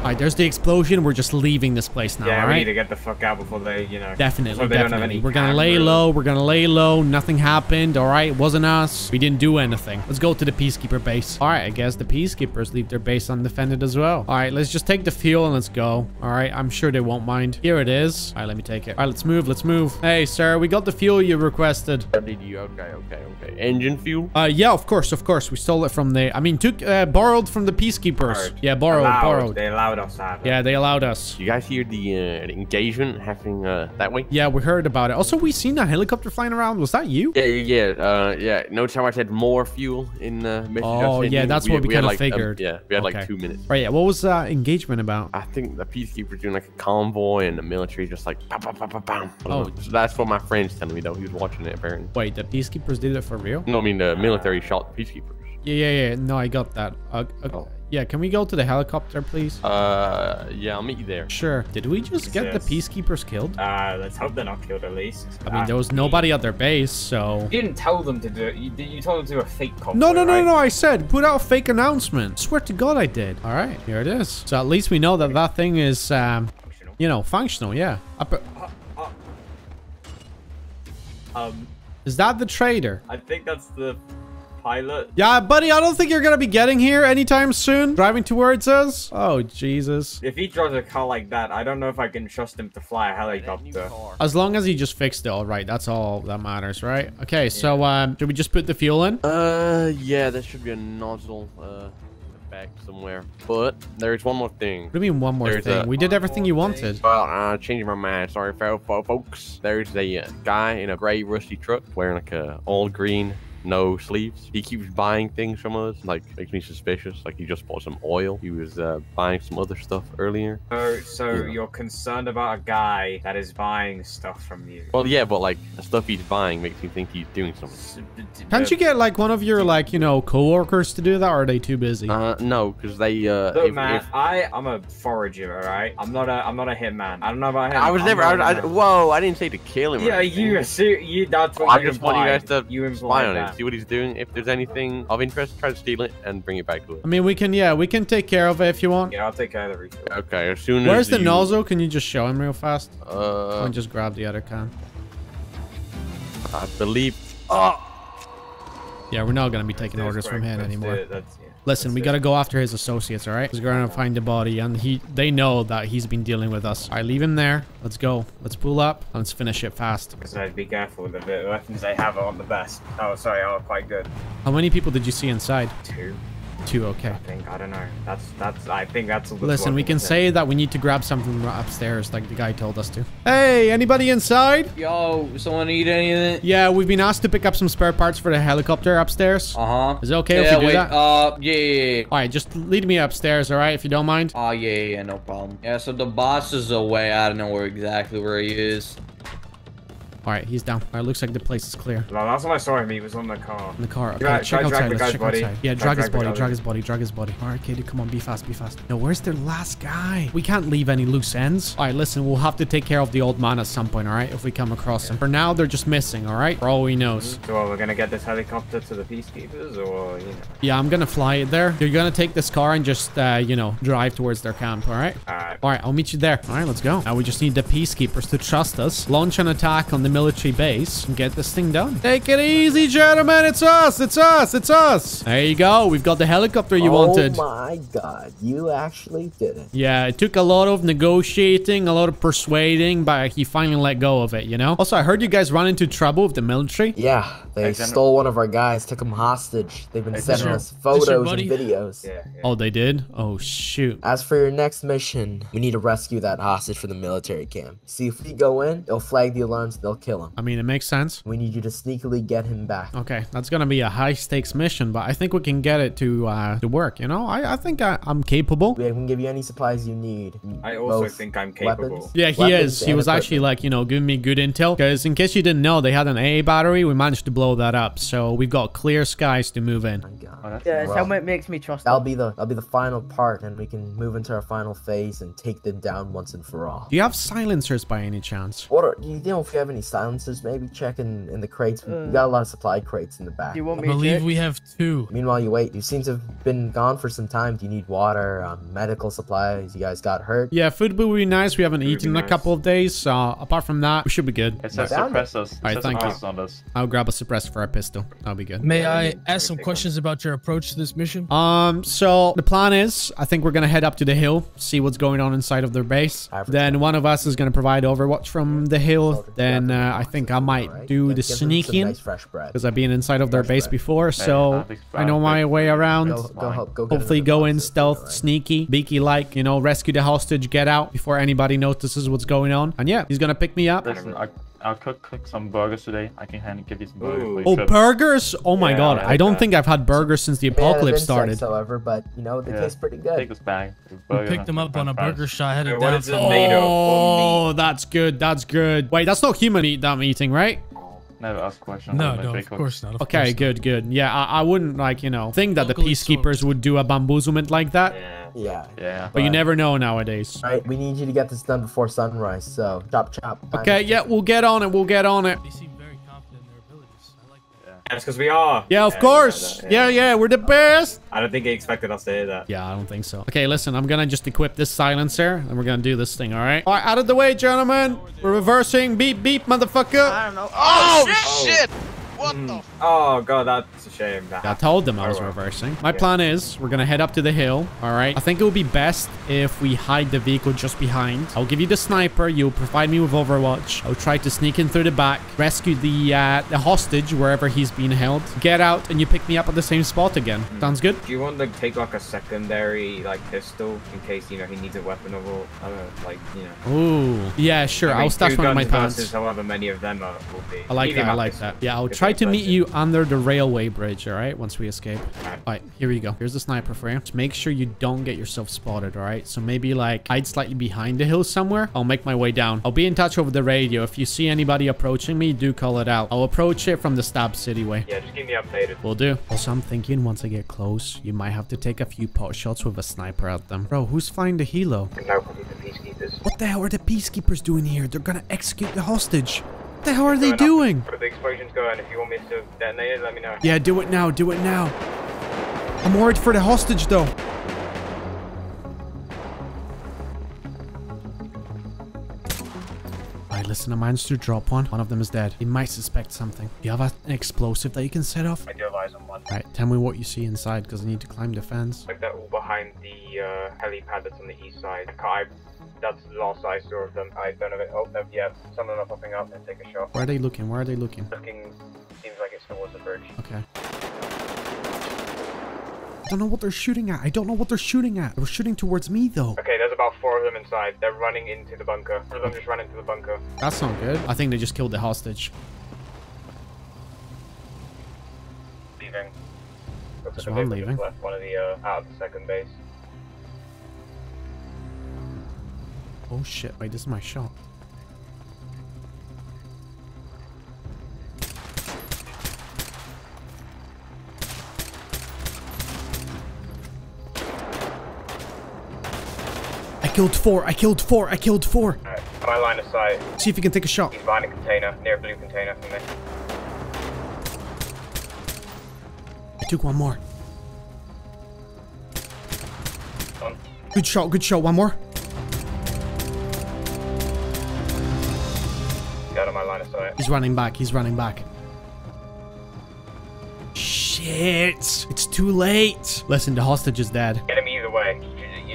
All right, there's the explosion. We're just leaving this place now, yeah, all we need to get the fuck out before they, you know. Definitely, before they don't have definitely. any We're gonna lay cameras. low. We're gonna lay low. Nothing happened. All right, it wasn't us. We didn't do anything. Let's go to the peacekeeper base. All right, I guess the peacekeepers leave their base undefended as well. All right, let's just take the fuel and let's go. All right, I'm sure they won't mind. Here it is. All right, let me take it. All right, let's move. Let's move. Hey, sir, we got the fuel you requested. You? Okay, okay, okay. Engine fuel? Uh, yeah, of course, of course. We stole it from the. I mean, took uh, borrowed from the peacekeepers. Borrowed. Yeah, borrowed, Allowed. borrowed. They allowed us to have it. Yeah, they allowed us. You guys hear the, uh, the engagement happening uh, that way? Yeah, we heard about it. Also, we seen a helicopter flying around. Was that you? Yeah, yeah, yeah. Uh, yeah. Notice how I said more fuel in the message. I Oh, sent yeah, you? that's what we had kinda like, um, figured. yeah, we had Okay. like two minutes. Right, yeah. What was uh, engagement about? I think the peacekeepers doing like a convoy and the military just like bam, bam, bam, bam, bam. Oh. So that's what my friend's telling me though. He was watching it apparently. Wait, the peacekeepers did it for real? No, I mean the military shot the peacekeepers. Yeah, yeah, yeah. No, I got that. Uh, uh, Oh. Yeah, can we go to the helicopter, please? Uh, yeah, I'll meet you there. Sure. Did we just get the peacekeepers killed? Uh, let's hope they're not killed at least. I mean, Uh, there was nobody at their base, so... You didn't tell them to do it. You, you told them to do a fake convoy, No, no, no, right? no, I said put out a fake announcement. Swear to God I did. All right, here it is. So at least we know that that thing is, um, Functional. you know, functional, yeah. Up, Um, is that the trader? I think that's the pilot. Yeah, buddy, I don't think you're gonna be getting here anytime soon. Driving towards us? Oh, Jesus. If he drives a car like that, I don't know if I can trust him to fly a helicopter. As long as he just fixed it all right, that's all that matters, right? Okay, so, um, should we just put the fuel in? Uh, yeah, there should be a nozzle uh back somewhere. But there's one more thing. What do you mean one more There's thing? we did everything you wanted. Well, uh, changing my mind. Sorry, fo- fo- folks. There's a uh, guy in a gray rusty truck wearing like a all green, no sleeves. He keeps buying things from us. Like makes me suspicious. Like he just bought some oil. He was uh, buying some other stuff earlier. So, so Yeah. you're concerned about a guy that is buying stuff from you? Well, yeah, but like the stuff he's buying makes me think he's doing something. S- d- d- Can't you get, like, one of your, like, you know, co-workers to do that, or are they too busy? Uh, no, because they uh. Look, if- man, if- I I'm a forager, all right. I'm not a I'm not a hitman. I don't know about him. I was I'm never. not I, a I, hitman. whoa! I didn't say to kill him. Yeah, you you. That's what I you just want you guys implied. to you spy implied on it, that. see what he's doing. If there's anything of interest, try to steal it and bring it back to us. I mean, we can, yeah, we can take care of it if you want. Yeah, I'll take care of the refill. Okay, as soon as Where's the you, nozzle? Can you just show him real fast? Uh, and just grab the other can. I believe. Yeah, we're not gonna be taking orders from him That's anymore. it, yeah, Listen, we it. gotta go after his associates, all right? We're gonna find the body, and he, they know that he's been dealing with us. All right, leave him there. Let's go. Let's pull up. and Let's finish it fast. So be careful with the weapons they have aren't the best. Oh, sorry, are quite good. How many people did you see inside? Two, Two. Okay. I think. I don't know. That's that's. I think that's. what's Listen, we can with say that we need to grab something upstairs, like the guy told us to. Hey, anybody inside? Yo, someone need anything? Yeah, we've been asked to pick up some spare parts for the helicopter upstairs. Uh huh. Is it okay yeah, if we do wait, that? Uh, yeah, yeah, yeah. All right, just lead me upstairs, all right, if you don't mind. Oh, yeah, yeah, yeah, no problem. Yeah, so the boss is away. I don't know where exactly where he is. All right, he's down. All right, looks like the place is clear. The last time I saw him, he was on the car. In the car. Okay, Drag- check drag outside. Let's check body. outside. Yeah, Try drag his body. Drag his body. Drag his body. All right, Katie, come on, be fast, be fast. No, where's their last guy? We can't leave any loose ends. All right, listen, we'll have to take care of the old man at some point. All right, if we come across him. For now, they're just missing. All right, for all we knows. So are we gonna get this helicopter to the peacekeepers, or you know? Yeah, I'm gonna fly it there. You're gonna take this car and just, uh, you know, drive towards their camp. All right. All right. All right, I'll meet you there. All right, let's go. Now we just need the peacekeepers to trust us, launch an attack on the military base, and get this thing done. Take it easy, gentlemen. It's us. It's us. It's us. There you go. We've got the helicopter you wanted. Oh my god, you actually did it. Yeah, it took a lot of negotiating, a lot of persuading, but he finally let go of it, you know? Also, I heard you guys run into trouble with the military. Yeah, they Hey, stole one of our guys, took him hostage. They've been sending your- us photos and videos. Yeah. yeah. Oh, they did? Oh, shoot. As for your next mission, we need to rescue that hostage from the military camp. See, if we go in, they'll flag the alarms, they'll kill him. I mean, it makes sense. We need you to sneakily get him back. Okay, that's gonna be a high stakes mission, but I think we can get it to uh, to work. You know, I I think I, I'm capable. We can give you any supplies you need. I also Both think I'm capable. weapons- Yeah, he is. He and was actually like, you know, giving me good intel. Because in case you didn't know, they had an AA battery. We managed to blow that up. So we've got clear skies to move in. My God. Yeah, his Well, helmet makes me trust That'll him. be the that'll be the final part, and we can move into our final phase and take them down once and for all. Do you have silencers by any chance? What are, do you know if you have any silencers? Maybe check in, in the crates. We Uh, got a lot of supply crates in the back. You want I me to believe check? we have two. Meanwhile, you wait. You seem to have been gone for some time. Do you need water, um, medical supplies? You guys got hurt? Yeah, food would be nice. We haven't Food eaten be in a couple of days. Uh, apart from that, we should be good. It says suppressors. Alright, thank you. on this. I'll grab a suppressor for our pistol. That'll be good. May I ask some take one. questions about your approach to this mission? Um, so the plan is, I think we're gonna head up to the hill, see what's going on inside of their base. Then one of us is gonna provide overwatch from the hill. Then grab uh, I think I might right? do Give- the give them some sneaking Nice because I've been inside of their Fresh base bread. before. So I I know my way around. Go, go help. Go Hopefully go in stealth, alright? sneaky, beaky like, you know, rescue the hostage, get out before anybody notices what's going on. And yeah, he's gonna pick me up. Listen, I, I'll cook, cook some burgers today. I can hand, give you some burgers. Ooh. Oh, trip. burgers! Oh my Yeah, god, I I don't that. think I've had burgers since the They apocalypse insects, started. However, but you know they Yeah. taste pretty Take good. this bag. We picked them up on a burger shot headed Wait, what down. is it made of? Oh, that's good. That's good. Wait, that's not human meat that I'm eating, right? Never ask questions. No, no, of cook. course not. Of Okay, course not. good, good. Yeah, I, I wouldn't like you know think that the peacekeepers sourced. would do a bamboozlement like that, Yeah. Yeah. Yeah. but you never know nowadays. All right, we need you to get this done before sunrise. So chop chop. Okay, yeah, ticking. we'll get on it. We'll get on it. They seem very confident in their abilities. I like that. That's because we are. Yeah, of you know course. that, Yeah, yeah, we're the best. I don't think he expected us to hear that. Yeah, I don't think so. Okay, listen, I'm gonna just equip this silencer, and we're gonna do this thing. All right. All right, out of the way, gentlemen. We're reversing. Beep, beep, motherfucker. I don't know. Oh, Oh. shit! Oh. What the? Oh god, that's a shame. That I told them I was Oh, well. reversing. My plan is we're gonna head up to the hill. All right. I think it would be best if we hide the vehicle just behind. I'll give you the sniper. You'll provide me with Overwatch. I'll try to sneak in through the back, rescue the uh, the hostage wherever he's being held. Get out, and you pick me up at the same spot again. Sounds good. Do you want to take like a secondary like pistol in case you know he needs a weapon of all, uh, like you know? Ooh. Yeah, sure. I mean, I'll stash one in my guns pants. versus However many of them are, will be. I like Medium that. I like pistol. that. Yeah, I'll Good try to meet you under the railway bridge, all right? Once we escape. Alright. Here we go. Here's the sniper for you. Just make sure you don't get yourself spotted, all right? So maybe like hide slightly behind the hill somewhere. I'll make my way down. I'll be in touch over the radio. If you see anybody approaching me, do call it out. I'll approach it from the Stab City way. Yeah, just keep me updated. Will do. Also, I'm thinking once I get close, you might have to take a few pot shots with a sniper at them. Bro, who's flying the helo? Probably the peacekeepers. What the hell are the peacekeepers doing here? They're gonna execute the hostage. What the hell are they doing? The explosion's going. If you want me to detonate it, let me know. Yeah, do it now. Do it now. I'm worried for the hostage, though. Alright, listen, I managed to drop one. One of them is dead. He might suspect something. Do you have an explosive that you can set off? I do have eyes on one. Alright, tell me what you see inside, because I need to climb the fence. Like they're all behind the uh, helipad that's on the east side. I, that's the last I saw of them. I don't know if it. Oh, no, yeah, some of them are popping up. Let's take a shot. Where are they looking? Where are they looking? Looking seems like it's towards the bridge. Okay. I don't know what they're shooting at. I don't know what they're shooting at. They were shooting towards me, though. Okay, there's about four of them inside. They're running into the bunker. Four of them just ran into the bunker. That's not good. I think they just killed the hostage. Leaving. Looks That's like I'm leaving. Left one of the uh, out of the second base. Oh shit, wait, this is my shot. I killed four, I killed four, I killed four. Alright, my line of sight. See if you can take a shot. He's behind a container, near a blue container for me. I took one more. Good shot, good shot, one more. Running back, he's running back. Shit, it's too late. Listen, the hostage is dead. Get him either way. You-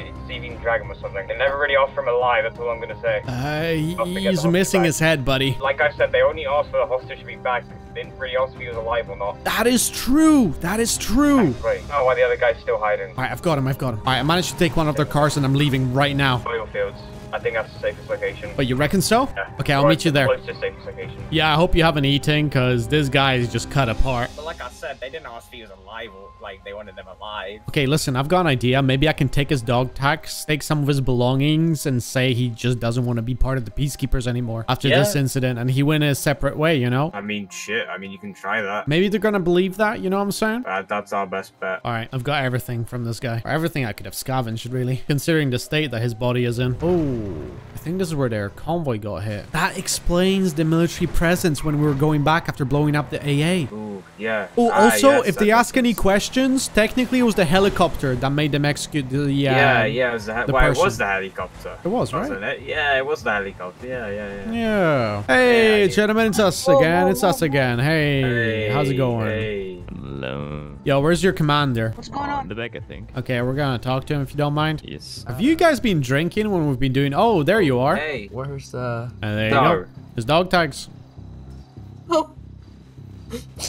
you- See if you can drag him or something. They never really offer him alive, that's all I'm gonna say. Uh, he- Must be get the he's missing back. his head, buddy. Like I said, they only asked for the hostage to be back. They didn't really ask if he was alive or not. That is true. That is true. Wait, oh, why the other guy's still hiding? All right, I've got him. I've got him. All right, I managed to take one of their cars and I'm leaving right now. Oil fields. I think that's the safest location. But you reckon so? Yeah. Okay, I'll Or meet you the there. Closest safest location. Yeah, I hope you haven't eaten, because this guy is just cut apart. But like I said, they didn't ask if he was alive or like they wanted them alive. Okay, listen, I've got an idea. Maybe I can take his dog tags, take some of his belongings, and say he just doesn't want to be part of the Peacekeepers anymore after Yeah. this incident, and he went a separate way, you know? I mean, shit. I mean, you can try that. Maybe they're gonna believe that, you know what I'm saying? Uh, that's our best bet. Alright, I've got everything from this guy. Or everything I could have scavenged, really. Considering the state that his body is in. Oh, I think this is where their convoy got hit. That explains the military presence when we were going back after blowing up the AA. Ooh, yeah. Oh, Ah, also, yes, if they that- ask any questions, technically it was the helicopter that made them execute the, uh, Yeah, yeah, it was the, the well, it was the helicopter. It was, right? Wasn't it? Yeah, it was the helicopter. Yeah, yeah, yeah. Yeah. Hey, gentlemen, it's us again. It's us again. Hey, how's it going? Hey. Hello. Yo, where's your commander? What's going on? In the back, I think. Okay, we're gonna talk to him if you don't mind. Yes. Have you guys been drinking when we've been doing? Oh, there you are. Hey. Where's uh? And there you go. His dog tags.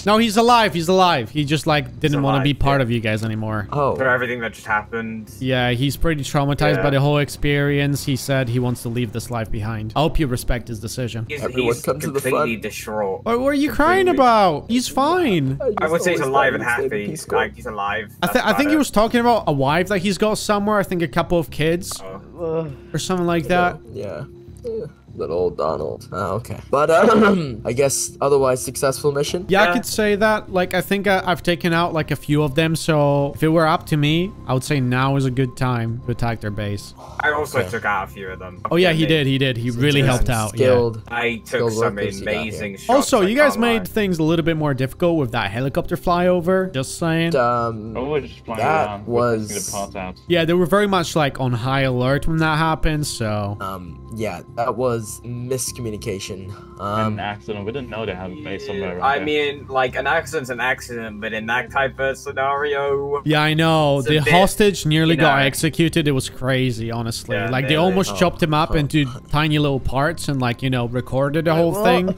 No, he's alive. He's alive. He just like didn't want to be part yeah. of you guys anymore. Oh. For everything that just happened. Yeah, he's pretty traumatized by the whole experience. He said he wants to leave this life behind. I hope you respect his decision. He's, Everyone he's come to the completely distraught. What, what are you crying about? He's fine. I would say he's alive and he stayed in happy. Peace Corps. Like, he's alive. I, th- I think about he was talking about a wife that he's got somewhere. I think a couple of kids Oh. or something like that. Yeah. Yeah. Little old Donald. Oh, okay. But um, I guess otherwise successful mission. Yeah, I could say that. Like, I think I, I've taken out like a few of them. So if it were up to me, I would say now is a good time to attack their base. I also Okay. took out a few of them. Oh yeah, he They- did. He did. He really helped out. Yeah. Skilled. I took skilled some workers you got here. amazing shots. Also, you guys can't made things a little bit more difficult with that helicopter flyover. Just saying. Um, Oh, we're just flying That around. Was- out. Yeah, they were very much like on high alert when that happened. So um, yeah, that was miscommunication. an Um, accident. We didn't know they had a base somewhere. around I there. mean, like, an accident's an accident, but in that type of scenario... yeah, I know the bit, hostage nearly you got executed. It was crazy, honestly. Yeah, like they really. almost Oh, chopped him up oh. into tiny little parts and like you know recorded the whole what? thing.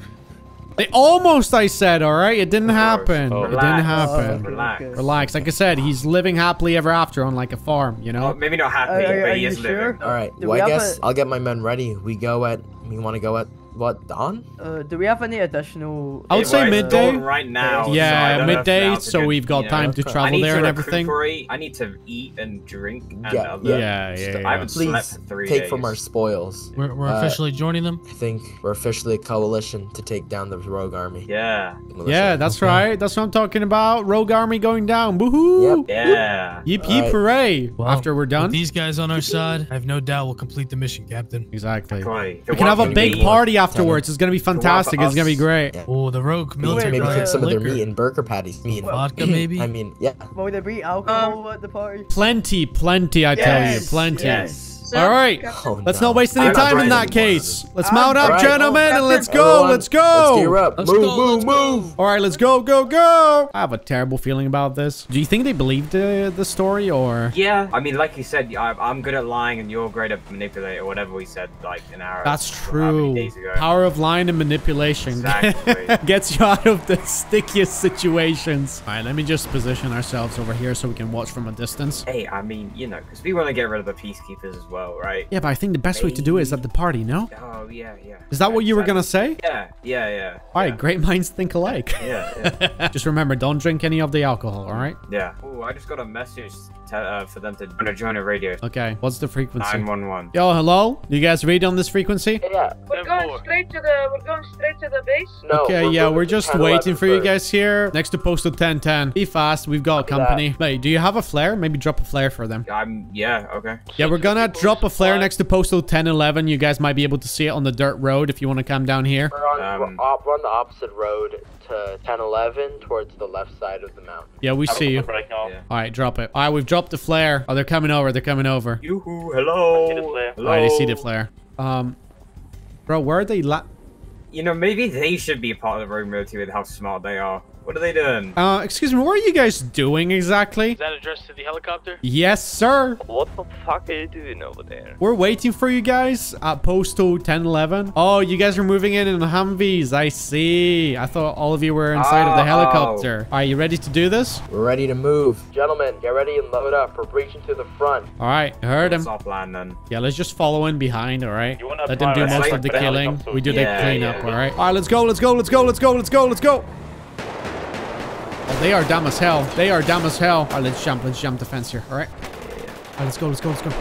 They almost, I said, all right. It didn't happen. Oh. It didn't Relax. happen. Oh, relax. Relax. Like I said, he's living happily ever after on like a farm. You know. Well, maybe not happy, Are- are- but he you is sure? living. all right. Do Well, we I have guess a- I'll get my men ready. We go at. We want to go at what dawn? Uh, do we have any additional? I would say was midday. right now. Yeah, don't know if midday, now's so we've got you time to Okay. I travel need there to and everything. recuperate. I need to eat and drink and Yeah, other yeah, yeah, stuff. yeah. I haven't slept Please for three take days. from our spoils. We're, we're Uh, officially joining them. I think we're officially a coalition to take down the rogue army. Yeah. Militia. Yeah, that's Okay. right. That's what I'm talking about. Rogue army going down. Woohoo! Yep. Yeah. Yip yip Alright. hooray! Well, After we're With done. these guys on our side, I have no doubt we'll complete the mission, Captain. Exactly. Right. We can have a big party party afterwards. It's gonna be fantastic. It's gonna be great. Yeah. Oh, the rogue We need to military maybe cook some of their meat in burger patties. Meat. Vodka, maybe? I mean, yeah. Will there be alcohol um, at the party? Plenty, plenty. I tell you, Yes, plenty. Yes. All right. Oh, Let's no. not waste any I'm time in that anymore. case. Let's I'm mount up, Alright. gentlemen, and let's go. Everyone, Let's go. Let's gear up. Let's move, go, move, let's go. move. All right, let's go, go, go. I have a terrible feeling about this. Do you think they believed the, the story or? Yeah, I mean, like you said, I, I'm good at lying and you're great at manipulating, or whatever we said, like an hour. That's or how many true. ago. Power of lying and manipulation Exactly. gets you out of the stickiest situations. All right, let me just position ourselves over here so we can watch from a distance. Hey, I mean, you know, because we want to get rid of the peacekeepers as well, right? Yeah, but I think the best way to do it is at the party, no? Oh, yeah, yeah. Is that what you were gonna say? Yeah, yeah, yeah. All right, great minds think alike. Yeah, yeah. just remember, don't drink any of the alcohol, all right? yeah. Oh, I just got a message to, uh, for them to to join a radio. Okay, what's the frequency? 911. Yo, hello? You guys read on this frequency? Yeah. We're going straight to the. We're going straight to the base. No. okay, yeah, we're just waiting for you guys here next to postal 1010. Be fast, we've got Copy that. company. Wait, do you have a flare? Maybe drop a flare for them. I'm, yeah, okay. Yeah, we're gonna drop a flare next to postal 1011. You guys might be able to see it on the dirt road if you want to come down here. We're on, Um, we're, op- we're on the opposite road to 1011 towards the left side of the mountain. Yeah, we see you. Breaking off. Yeah. All right, drop it. All right, we've dropped the flare. Oh, they're coming over. They're coming over. Yoo-hoo, hello. I see the flare. All right, I see the flare. Um, bro, where are they? La- You know, maybe they should be a part of the rogue military with how smart they are. What are they doing? Uh, excuse me, what are you guys doing exactly? Is that addressed to the helicopter? Yes, sir. What the fuck are you doing over there? We're waiting for you guys at postal 1011. Oh, you guys are moving in in Humvees. I see. I thought all of you were inside of the Oh. helicopter. Are you ready to do this? We're ready to move. Gentlemen, get ready and load up. We're breaching to the front. All right, heard him. What's landing. Yeah, let's just follow in behind, all right? wanna Let them do most of the sniper killing. helicopter? We do Yeah, the cleanup, yeah. all right? All right, let's go, let's go, let's go, let's go, let's go, let's go. Oh, they are dumb as hell. They are dumb as hell. All right, let's jump, let's jump the fence here, all right? All right, let's go, let's go, let's go.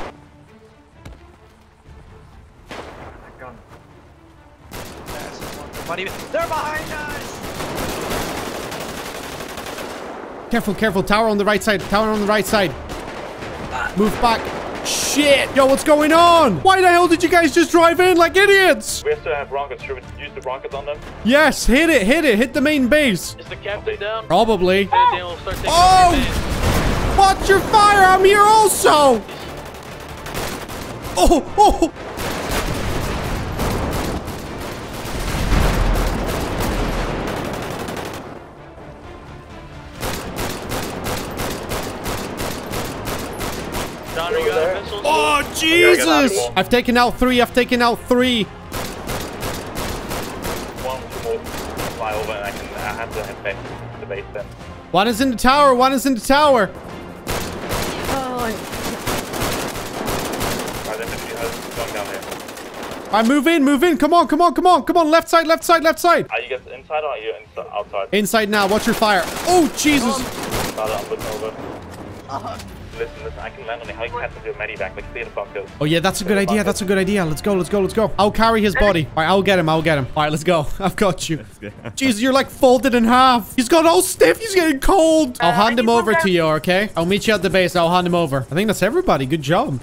They're behind us! Careful, careful. Tower on the right side. Tower on the right side. Move back. Shit. Yo, what's going on? Why the hell did you guys just drive in like idiots? We have to have rockets. Should we use the rockets on them? Yes, hit it, hit it. Hit the main base. Is the captain down? Probably. Then then we'll Oh! off your base. Watch your fire. I'm here also. Oh, oh. oh. Jesus. I've taken out three. I've taken out three. One will fly over and I can I have to head back to the base then. One is in the tower. One is in the tower. I then if you have going down here. All right, move in, move in. Come on, come on, come on, come on. Left side, left side, left side. Are you guys inside or are you inside, outside? Inside now. Watch your fire. Oh, Jesus. Inside, I'm looking over. Uh-huh. Listen, listen, I can land on the helicopter to do a medivac, like clear the bunkers. Oh yeah, that's a good idea. That's a good idea. Let's go. Let's go. Let's go. I'll carry his body. All right, I'll get him. I'll get him. All right, let's go. I've got you. Jesus, you're like folded in half. He's got all stiff. He's getting cold. I'll hand him over to you. Okay. I'll meet you at the base. I'll hand him over. I think that's everybody. Good job.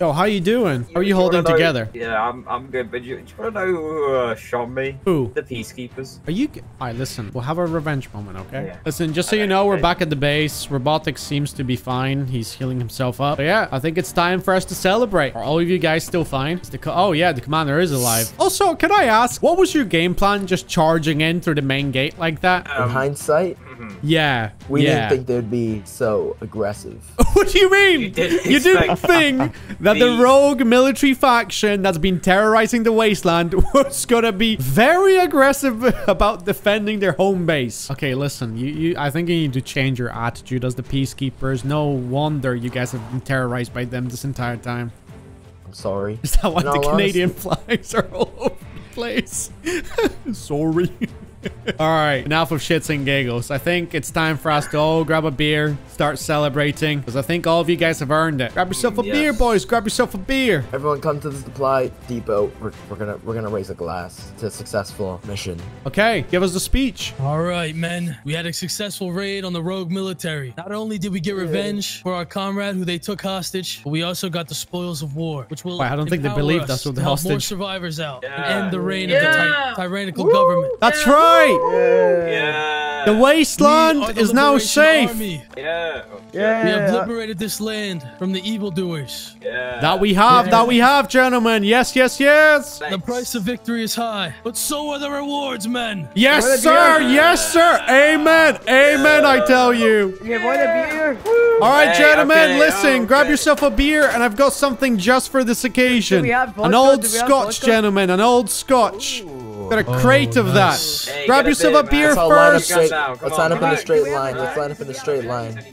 Yo, how you doing? How are you holding know- together? Yeah, I'm, I'm good, but you, do you want to know who uh, shot me? Who? The Peacekeepers. Are you? g- All right, listen. We'll have a revenge moment, okay? Yeah. Listen, just so you know, we're back at the base. Robotics seems to be fine. He's healing himself up. But yeah, I think it's time for us to celebrate. Are all of you guys still fine? Is the co- oh yeah, the commander is alive. Also, can I ask, what was your game plan? Just charging in through the main gate like that? In hindsight, Mm-hmm. Yeah. we yeah. didn't think they'd be so aggressive. What do you mean? You, didn't didn't think that the the- rogue military faction that's been terrorizing the wasteland was gonna be very aggressive about defending their home base. Okay, listen, you, you I think you need to change your attitude as the peacekeepers. No wonder you guys have been terrorized by them this entire time. I'm sorry. Is that why In the all Canadian flags are all over the place? Sorry. all right, enough of shits and giggles. I think it's time for us to all grab a beer, start celebrating, because I think all of you guys have earned it. Grab yourself a Yes. beer, boys. Grab yourself a beer. Everyone come to the supply depot. We're, we're gonna we're gonna raise a glass to a successful mission. Okay, give us the speech. All right, men. We had a successful raid on the rogue military. Not only did we get revenge for our comrade who they took hostage, but we also got the spoils of war, which will Wait, I don't think they empower believed us us with the help more survivors out Yeah. and end the reign of the ty- tyrannical government. That's right. Yeah. The wasteland the is now safe. Army. Yeah. Oh, shit. We have liberated this land from the evildoers. Yeah. That we have, that we have, gentlemen. Yes, yes, yes. The price of victory is high, but so are the rewards, men. Yes, sir. Yes, sir. Amen. Amen, I tell you. Yeah, want a beer? All right, Hey, gentlemen, okay, listen. Oh, grab okay. yourself a beer, and I've got something just for this occasion. we have An old Do we have scotch, vodka? gentlemen. An old scotch. Got a oh, crate of nice. that. Hey, Grab yourself a beer Let's all line up first. straight. Let's line up in a straight line. Let's line up in a straight line.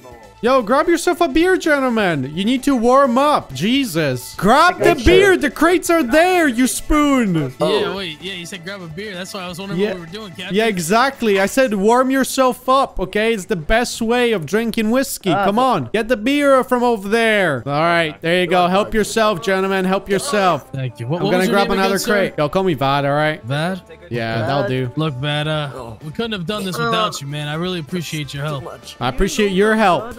Yo, grab yourself a beer, gentlemen. You need to warm up. Jesus. Grab the sure- beer. The crates are there, you spoon. Yeah, wait, yeah, you said grab a beer. That's why I was wondering Yeah. what we were doing, Captain. Yeah, exactly. I said warm yourself up, okay? It's the best way of drinking whiskey. Come on. Get the beer from over there. All right, there you go. Help yourself, gentlemen. Help yourself. Thank you. What, I'm gonna grab another again, sir? crate. Yo, call me Vad, all right? Vad? Yeah, that'll do. Look, Vad, uh, we couldn't have done this without you, man. I really appreciate your help. I appreciate your help.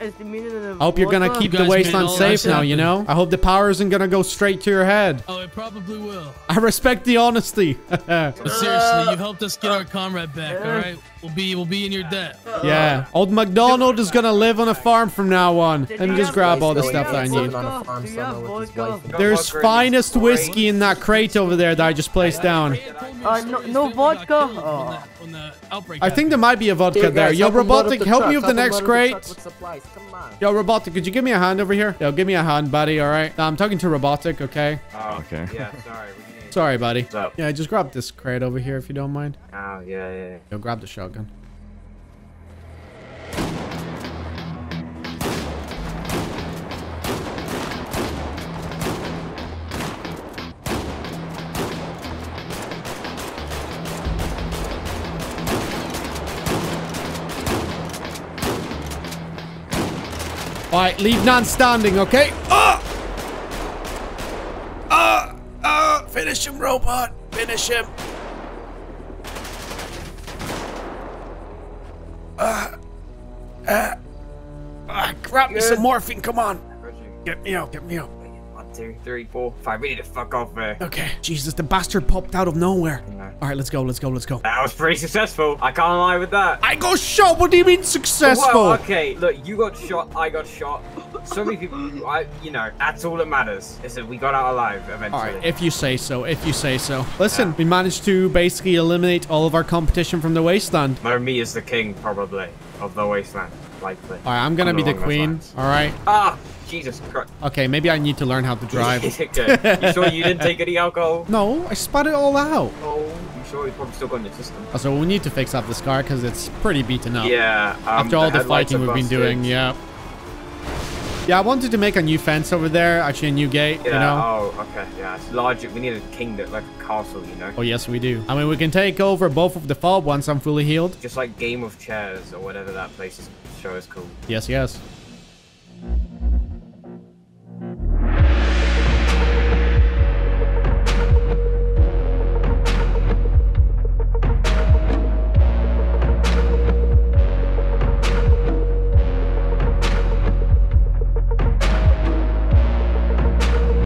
I hope you're gonna keep You the guys made wasteland safe this now, you know? I hope the power isn't gonna go straight to your head. Oh, it probably will. I respect the honesty. But seriously, you helped us get our comrade back, all right? Will be we'll be in your debt. Yeah. Old McDonald is gonna live on a farm from now on. Let me just grab all the stuff that I need. Living on a farm somewhere with his wife. There's finest whiskey in that crate over there that I just placed down. Uh, no, no vodka. Oh. On the outbreak. I think there might be a vodka Here, there. Yo, help him load up Robotic, help me with the next load up the crate. truck with supplies. Come on. Yo, Robotic, could you give me a hand over here? Yo, give me a hand, buddy, all right? Nah, I'm talking to Robotic, okay? Oh, Okay. Yeah, sorry. What do you need? Sorry, buddy. What's up? Yeah, just grab this crate over here if you don't mind. Oh, yeah, yeah. Yo, grab the shotgun. All right, leave none standing, okay? Ah! Ah! Ah! Finish him, robot. Finish him. Ah! Ah! Ah! Grab me some morphine, come on. Get me out, get me out. One, two, three, four, five. We need to fuck off there. Okay. Jesus, the bastard popped out of nowhere. All right, let's go, let's go, let's go. That was pretty successful. I can't lie with that. I got shot. What do you mean successful? Well, okay, look, you got shot, I got shot. So many people, I, you know, that's all that matters. Is that we got out alive eventually. All right, if you say so, if you say so. Listen, we managed to basically eliminate all of our competition from the wasteland. Me as the king, probably, of the wasteland, likely. All right, I'm gonna be the queen. lines. All right. Ah, Jesus Christ. Okay, maybe I need to learn how to drive. You sure you didn't take any alcohol? No, I spat it all out. Oh, sure it's probably still got in your system? Also, we need to fix up this car because it's pretty beaten up. Yeah, um, After all the the fighting we've been doing, yeah. Yeah, I wanted to make a new fence over there, actually a new gate, Yeah, you know? oh, okay, yeah, it's large. We need a kingdom, like a castle, you know? Oh, yes, we do. I mean, we can take over both of the fob once I'm fully healed. Just like Game of Chairs or whatever that place is, show is called. Yes, yes.